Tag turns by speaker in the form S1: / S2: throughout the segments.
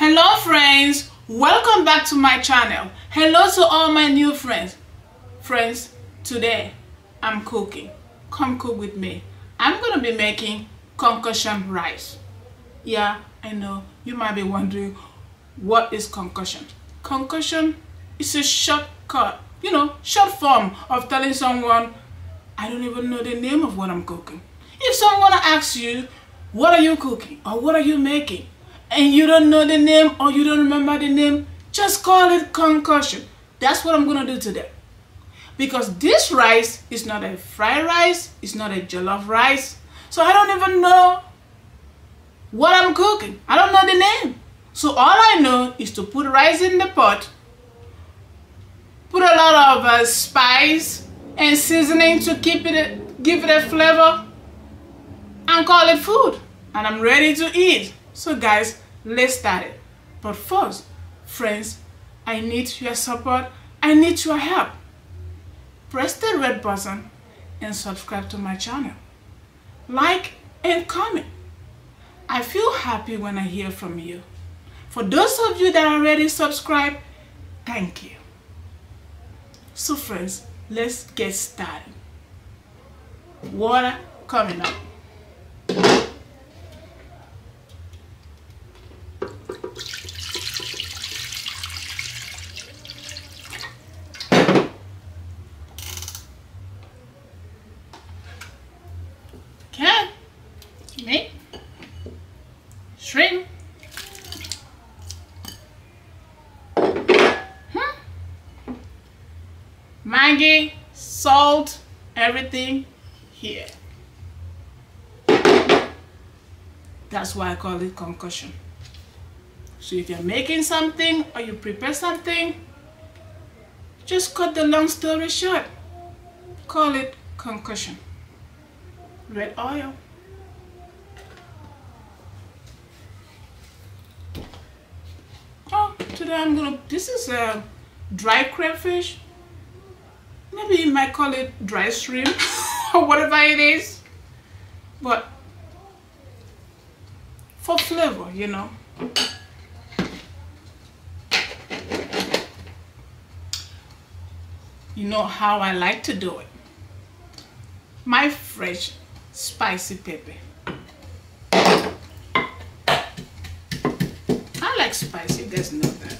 S1: Hello friends, welcome back to my channel. Hello to all my new friends. Friends, today I'm cooking. Come cook with me. I'm gonna be making concoction rice. Yeah, I know, you might be wondering what is concoction? Concoction is a shortcut, you know, short form of telling someone, I don't even know the name of what I'm cooking. If someone asks you, what are you cooking or what are you making? And you don't know the name or you don't remember the name, just call it concoction. That's what I'm gonna do today. Because this rice is not a fried rice, it's not a jollof rice. So I don't even know what I'm cooking. I don't know the name. So all I know is to put rice in the pot, put a lot of uh, spice and seasoning to keep it, give it a flavor and call it food. And I'm ready to eat. So guys, let's start it. But first, friends, I need your support. I need your help. Press the red button and subscribe to my channel. Like and comment. I feel happy when I hear from you. For those of you that already subscribed, thank you. So friends, let's get started. Water coming up. Okay, meat, shrimp, hmm. Maggi, salt, everything here. That's why I call it concoction. So if you're making something or you prepare something, just cut the long story short. Call it concoction. Red oil. Oh, today I'm gonna, this is a dry crayfish. Maybe you might call it dry shrimp or whatever it is. But for flavor, you know. You know how I like to do it. My fresh spicy pepper. I like spicy, you guys know that.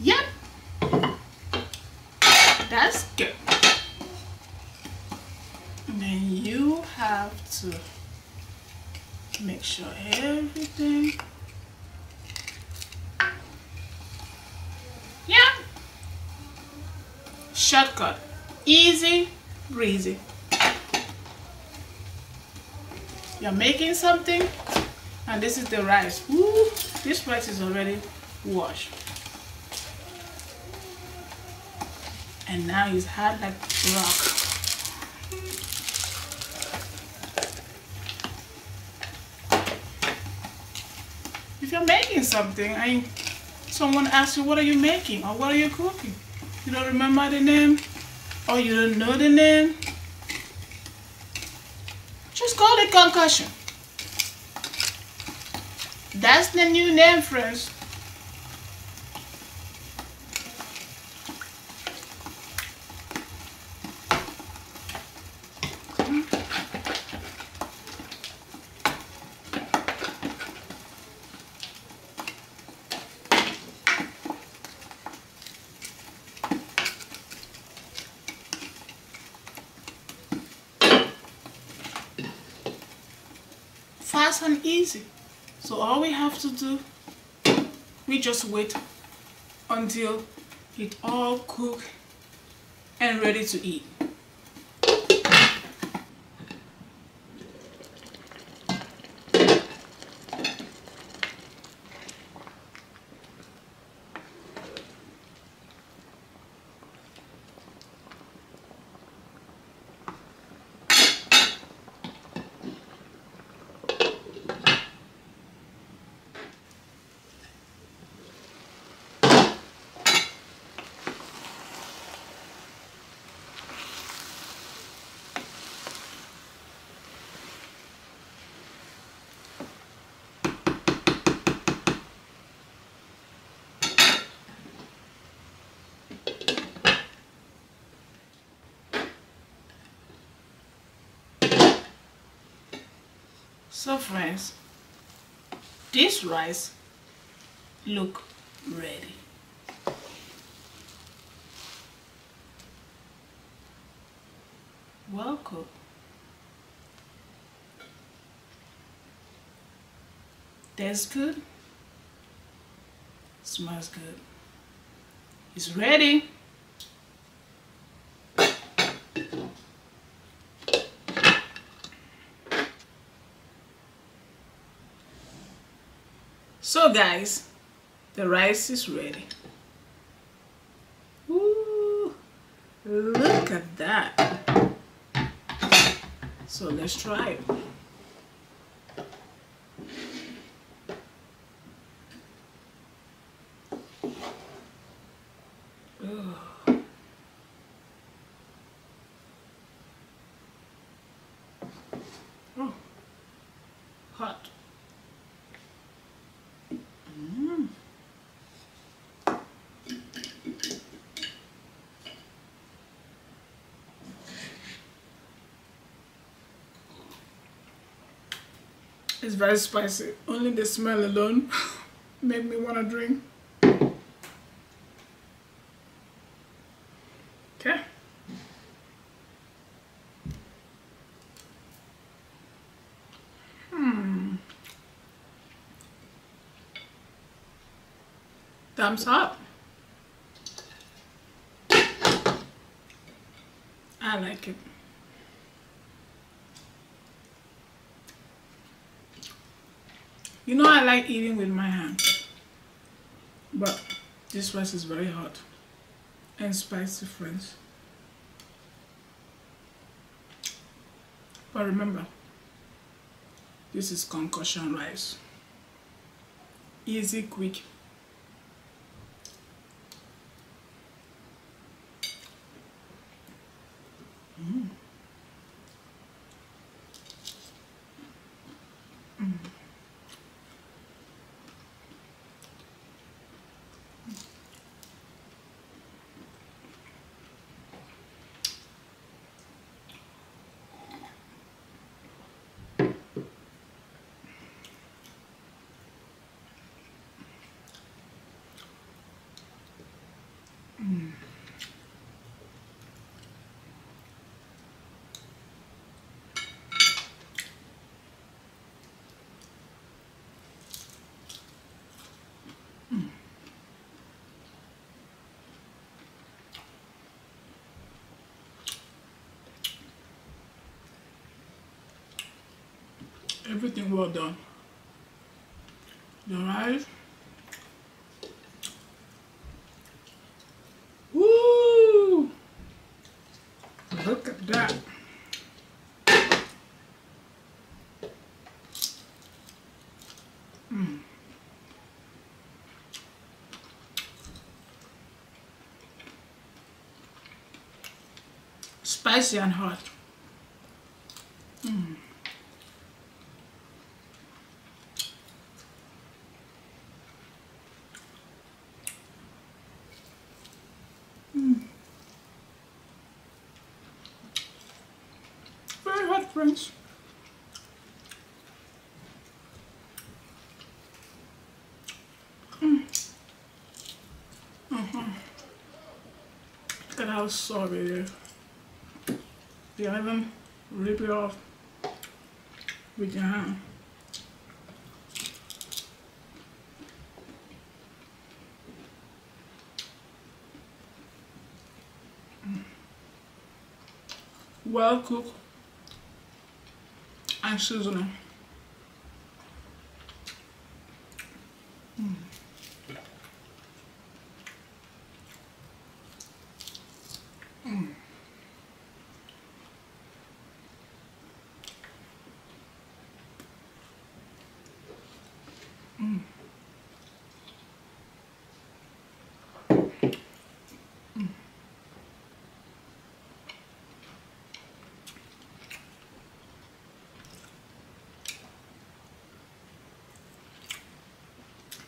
S1: Yep. That's good. And then you have to make sure everything. Yeah. Shortcut. Easy breezy. You're making something and this is the rice. Ooh, this rice is already washed. And now it's hard like rock. If you're making something and someone asks you what are you making or what are you cooking, you don't remember the name or you don't know the name, just call it concoction. That's the new name, friends. Fast and easy. So all we have to do, we just wait until it all cook and ready to eat. So friends, this rice look ready. Well cooked. Tastes good. Smells good. It's ready. So guys, the rice is ready. Ooh, look at that. So let's try it. Oh, hot. It's very spicy. Only the smell alone made me want to drink. Okay. Hmm. Thumbs up. I like it. You know I like eating with my hands. But this rice is very hot and spicy friends. But remember, this is concoction rice. Easy, quick. Mm. Mm. Everything well done. The rice. Woo! Look at that. Mm. Spicy and hot. Mm. Very hot, friends. Mm. Mhm. Look at how. You can even rip it off with your hand. Well cooked and seasoning. Mm. Mm.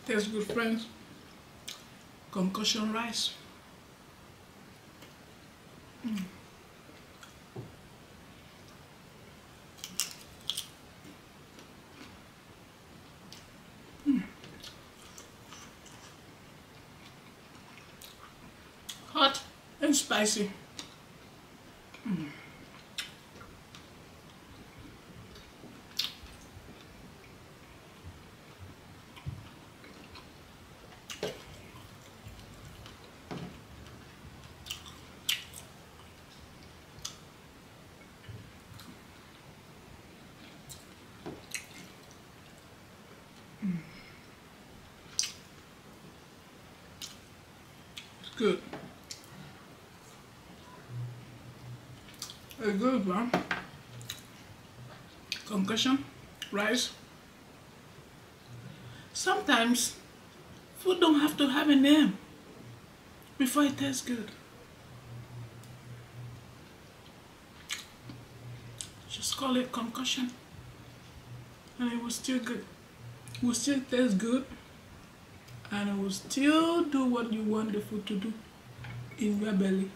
S1: Tastes good, friends. Concoction rice. Mm. Hmm. Hot and spicy. Good. A good one. Concoction, rice. Sometimes food don't have to have a name before it tastes good. Just call it concoction and it was still good. It will still taste good and it will still do what you want the food to do in your belly.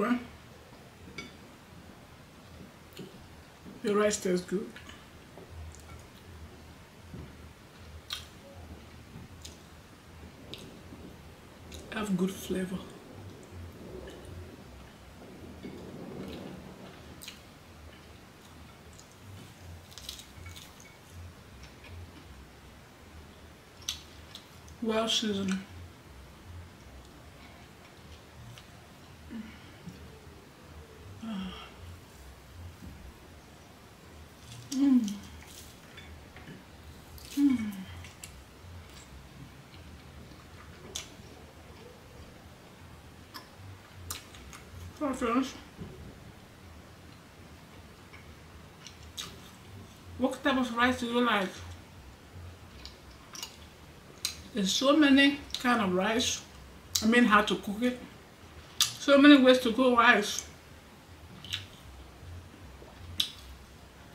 S1: Well, the rice tastes good. Have good flavor. Well seasoned. What type of rice do you like? There's so many kind of rice. I mean how to cook it. So many ways to cook rice.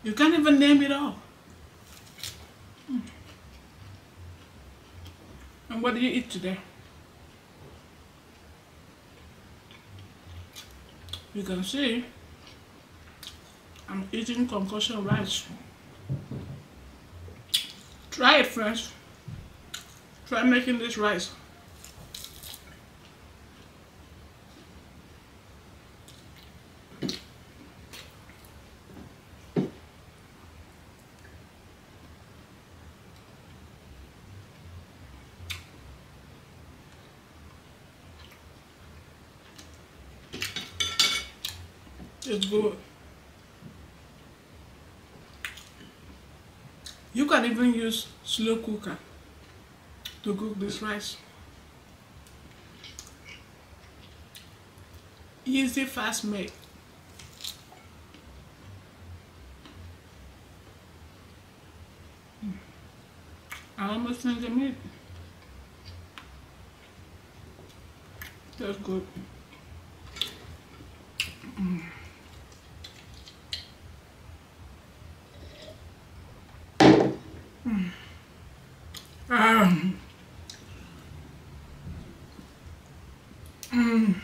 S1: You can't even name it all. Hmm. And what do you eat today? You can see I'm eating concoction rice. Try it friends. Try making this rice. It's good. You can even use slow cooker to cook this rice. Easy, fast made. I almost need the meat. That's good. Mm. Um, mm,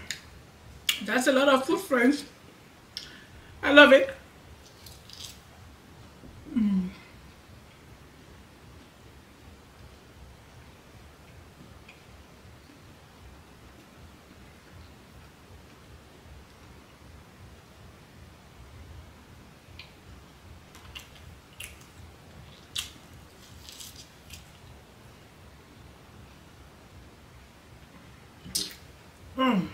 S1: that's a lot of food, friends. I love it. Mm. Mm.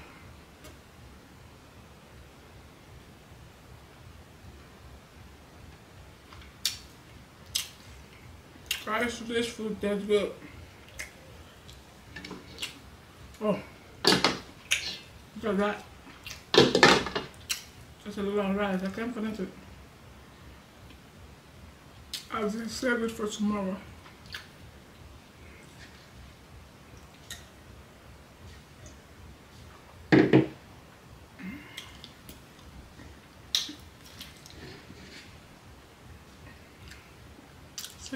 S1: Rice this food that's good. Oh, look at that. Just a little rice. I can't finish it. I'll just save it for tomorrow.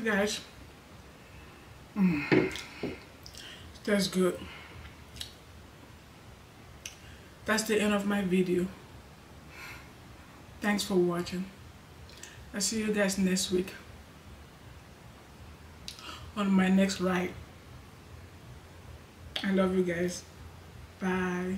S1: Guys. Mm, that's good. That's the end of my video. Thanks for watching. I'll see you guys next week on my next ride. I love you guys. Bye